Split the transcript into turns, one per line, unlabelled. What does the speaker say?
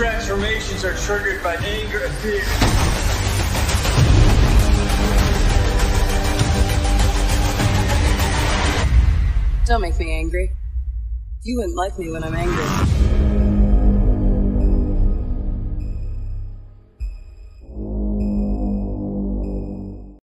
transformations are triggered by anger and fear.
Don't make me angry. You wouldn't like me when I'm angry.